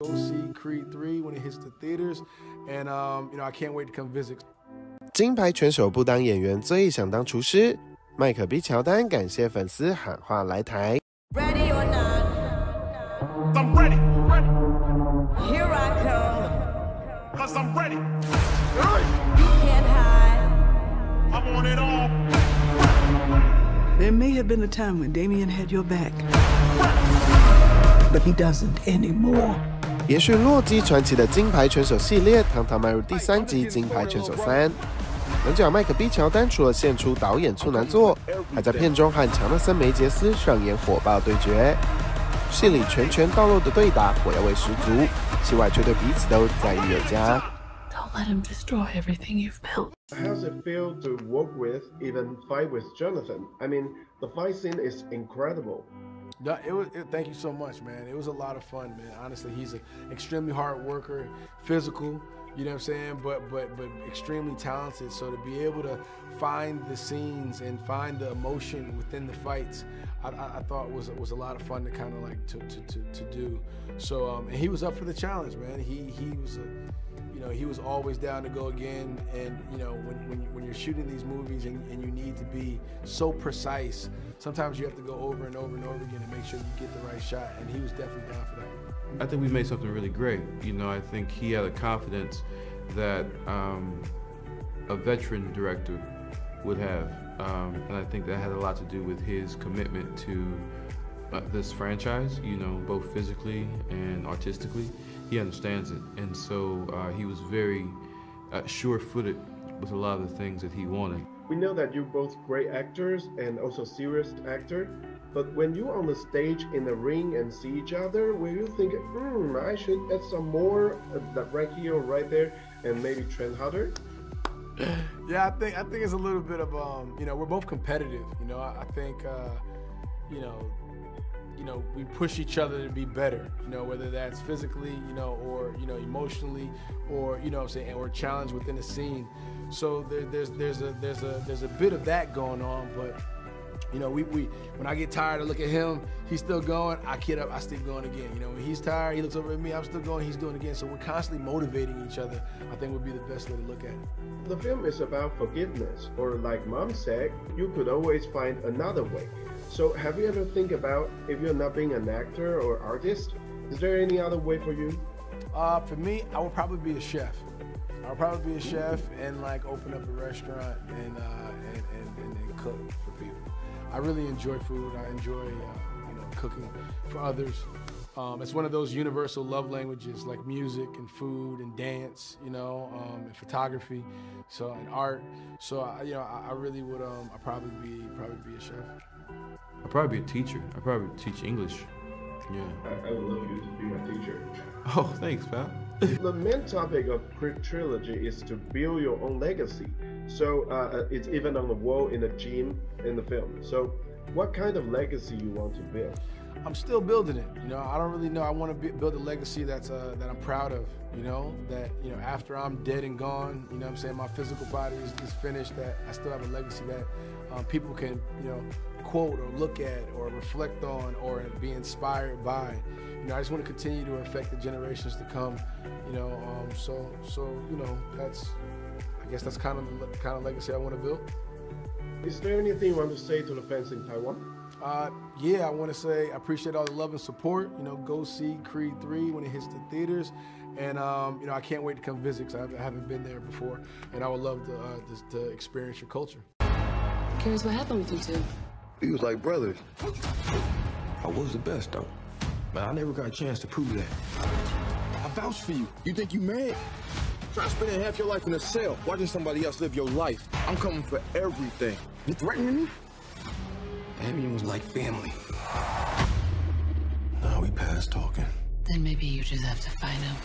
Go see Creed 3 when it hits the theaters. And, um, you know, I can't wait to come visit. 金牌拳手不当演员，最想当厨师。麦克 B 乔丹感谢粉丝喊话来台。Ready or not? I'm ready. Here I come. Cause I'm ready. You can't hide. I want it all. There may have been a time when Damian had your back. But he doesn't anymore. 延续《洛基传奇》的金牌拳手系列，堂堂迈入第三集《金牌拳手三》。男主角麦克 B 乔丹除了献出导演处男作，还在片中和强纳森梅杰斯上演火爆对决。戏里拳拳到肉的对打，火药味十足，戏外却对彼此都在意有加。Don't let him destroy everything you've built. How's it feel to work with, even fight with Jonathan? I mean, the fight scene is incredible. No, it was. It, thank you so much, man. It was a lot of fun, man. Honestly, he's an extremely hard worker, physical. You know what I'm saying? But but but extremely talented. So to be able to find the scenes and find the emotion within the fights, I, I, I thought was was a lot of fun to kind of like to, to, to, to do. So um, and he was up for the challenge, man. He he was a you know, he was always down to go again. And you know, when when, when you're shooting these movies and, and you need to be so precise, sometimes you have to go over and over and over again to make sure you get the right shot. And he was definitely down for that. I think we made something really great. You know, I think he had a confidence that um, a veteran director would have. Um, and I think that had a lot to do with his commitment to this franchise, you know, both physically and artistically. He understands it. And so uh, he was very uh, sure footed with a lot of the things that he wanted. We know that you're both great actors and also serious actor. But when you're on the stage in the ring and see each other, will you think, hmm, I should add some more uh, that right here or right there and maybe train harder? Yeah, I think I think it's a little bit of um, you know, we're both competitive. You know, I, I think uh, you know, you know, we push each other to be better. You know, whether that's physically, you know, or you know, emotionally, or you know, I'm saying, or challenge within a scene. So there, there's there's a there's a there's a bit of that going on, but you know, we, we when I get tired, I look at him, he's still going, I get up, I still going again. You know, when he's tired, he looks over at me, I'm still going, he's doing again. So we're constantly motivating each other, I think would be the best way to look at it. The film is about forgiveness, or like mom said, you could always find another way. So have you ever think about if you're not being an actor or artist, is there any other way for you? Uh, for me, I would probably be a chef. I'll probably be a chef and like open up a restaurant and uh, and, and, and, and cook for people. I really enjoy food. I enjoy uh, you know cooking for others. Um, it's one of those universal love languages like music and food and dance, you know, um, and photography, so and art. So I, you know, I, I really would. Um, I probably be probably be a chef. I'd probably be a teacher. I'd probably teach English. Yeah. I, I would love you to be my teacher. Oh, thanks, pal. the main topic of Creed Trilogy is to build your own legacy. So uh, it's even on the wall in the gym in the film. So what kind of legacy you want to build? I'm still building it. You know, I don't really know. I want to build a legacy that's uh, that I'm proud of. You know, that you know after I'm dead and gone, you know, I'm saying my physical body is, is finished. That I still have a legacy that um, people can you know quote or look at or reflect on or be inspired by. You know, I just want to continue to affect the generations to come. You know, um, so so you know that's I guess that's kind of the kind of legacy I want to build. Is there anything you want to say to the fans in Taiwan? Uh, yeah, I want to say I appreciate all the love and support. You know, go see Creed 3 when it hits the theaters. And, um, you know, I can't wait to come visit because I haven't been there before. And I would love to, uh, to, to experience your culture. Curious what happened with you two? We was like brothers. I was the best though, but I never got a chance to prove that. I vouch for you. You think you mad? Trying to spend half your life in a cell, watching somebody else live your life. I'm coming for everything. You threatening me? Damian was like family. Now we past talking. Then maybe you just have to find him.